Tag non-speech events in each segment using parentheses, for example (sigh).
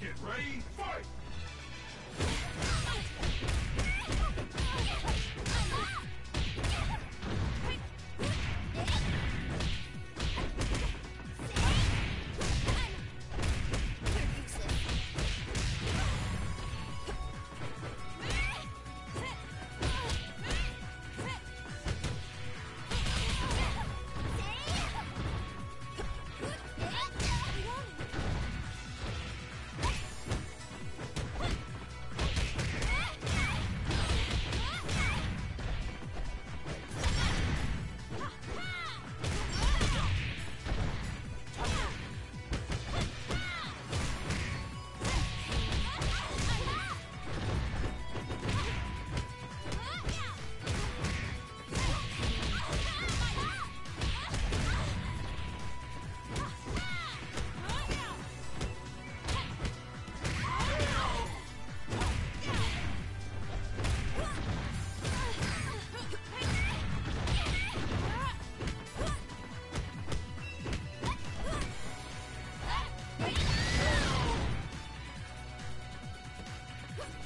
Get ready, fight!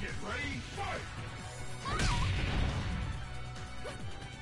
Get ready, fight! (laughs)